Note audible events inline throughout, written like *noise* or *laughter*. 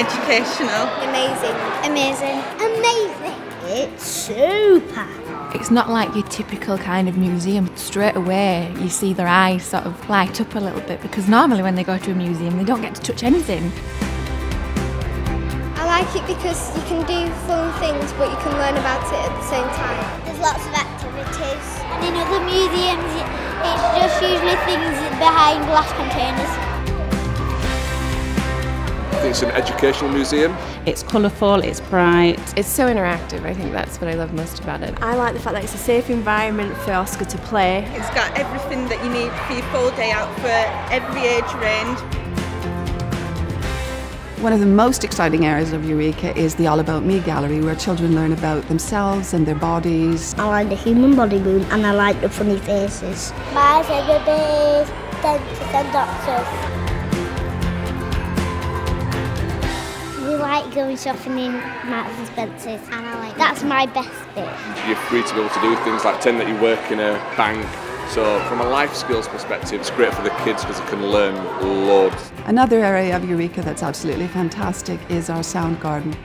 educational. Amazing. Amazing. Amazing. It's super. It's not like your typical kind of museum. Straight away, you see their eyes sort of light up a little bit because normally when they go to a museum, they don't get to touch anything. I like it because you can do fun things, but you can learn about it at the same time. There's lots of activities. And in other museums, it's just usually things behind glass containers. I think it's an educational museum. It's colourful, it's bright. It's so interactive. I think that's what I love most about it. I like the fact that it's a safe environment for Oscar to play. It's got everything that you need for your full day out for every age range. One of the most exciting areas of Eureka is the All About Me gallery where children learn about themselves and their bodies. I like the human body room and I like the funny faces. My favourite is dentists and doctors. Going shopping in Marks and Spencer's and I like that's my best bit. You're free to be able to do things like pretend that you work in a bank. So from a life skills perspective, it's great for the kids because they can learn loads. Another area of Eureka that's absolutely fantastic is our sound garden.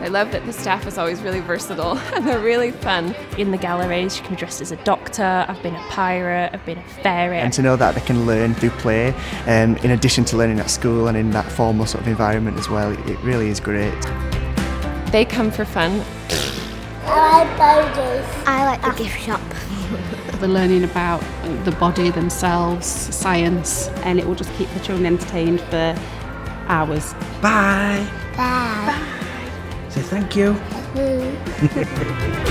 I love that the staff is always really versatile *laughs* and they're really fun. In the galleries, you can be dressed as a doctor, I've been a pirate, I've been a fairy. And to know that they can learn through play, um, in addition to learning at school and in that formal sort of environment as well, it really is great. They come for fun. I like bodies. I like the gift shop. They're learning about the body themselves, science, and it will just keep the children entertained for hours. Bye. Thank you. *laughs*